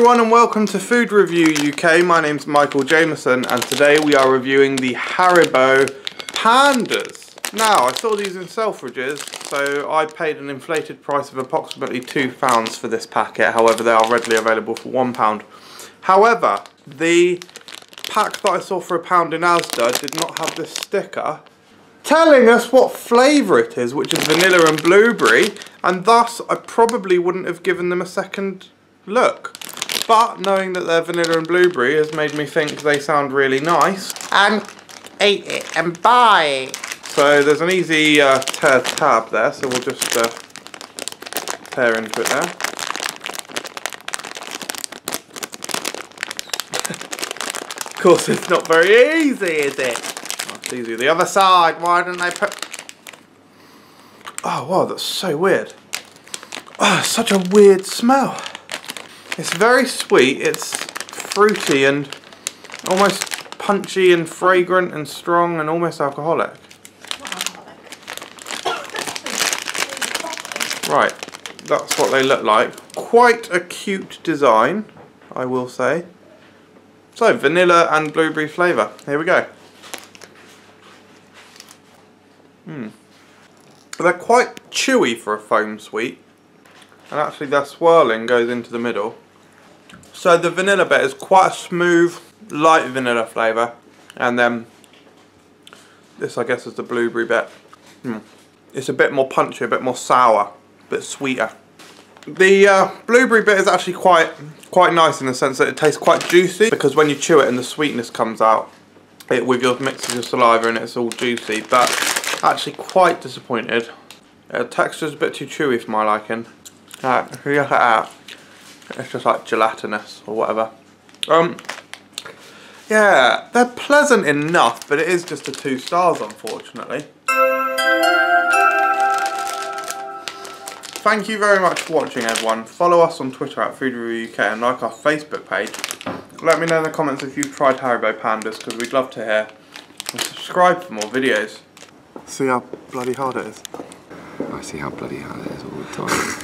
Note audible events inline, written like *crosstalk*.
everyone and welcome to Food Review UK. My name's Michael Jamieson and today we are reviewing the Haribo Pandas. Now, I saw these in Selfridges, so I paid an inflated price of approximately £2 for this packet. However, they are readily available for £1. However, the pack that I saw for a pound in Asda did not have this sticker telling us what flavour it is, which is vanilla and blueberry, and thus I probably wouldn't have given them a second look. But knowing that they're vanilla and blueberry has made me think they sound really nice. And eat it and buy it. So there's an easy uh, tear tab there, so we'll just uh, tear into it now. *laughs* of course it's not very easy, is it? it's easy. The other side, why didn't they put... Oh, wow, that's so weird. Oh, such a weird smell. It's very sweet, it's fruity and almost punchy and fragrant and strong and almost alcoholic. Right, that's what they look like. Quite a cute design, I will say. So, vanilla and blueberry flavour. Here we go. Hmm. They're quite chewy for a foam sweet. And actually their swirling goes into the middle. So the vanilla bit is quite a smooth, light vanilla flavour. And then this I guess is the blueberry bit. Hmm. It's a bit more punchy, a bit more sour, a bit sweeter. The uh, blueberry bit is actually quite quite nice in the sense that it tastes quite juicy because when you chew it and the sweetness comes out it with your mixes your saliva and it's all juicy but actually quite disappointed. The texture's a bit too chewy for my liking. You look at that, it's just like gelatinous or whatever. Um, yeah, they're pleasant enough, but it is just a two stars, unfortunately. Thank you very much for watching, everyone. Follow us on Twitter at Food Review UK and like our Facebook page. Let me know in the comments if you've tried Haribo Pandas, because we'd love to hear. And subscribe for more videos. See how bloody hard it is. I see how bloody hard it is all the time.